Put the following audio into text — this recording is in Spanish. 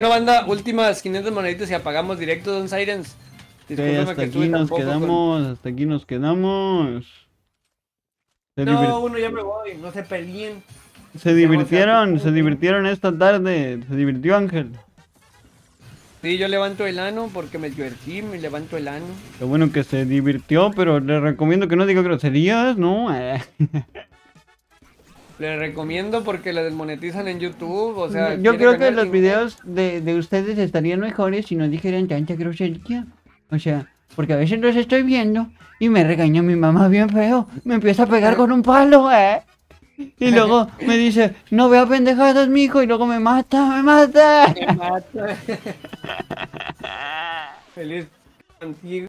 Bueno, banda, últimas 500 moneditas y apagamos directo, Don Sirens. Sí, hasta que aquí nos con- quedamos, hasta aquí nos quedamos. Se, No, divir- uno ya me voy, no se peleen. se divirtieron, se divirtieron esta tarde, se divirtió Ángel. Sí, yo levanto el ano porque me divertí, me levanto el ano. Qué bueno que se divirtió, pero le recomiendo que no diga groserías, ¿no? Eh, Le recomiendo porque le desmonetizan en YouTube, o sea... Yo creo que los videos de, de ustedes estarían mejores si no dijeran tanta grosería. O sea, porque a veces los estoy viendo y me regaña mi mamá bien feo. Me empieza a pegar con un palo, ¿eh? Y luego me dice, no vea pendejadas, mijo, y luego me mata, me mata. Me mata. Feliz contigo.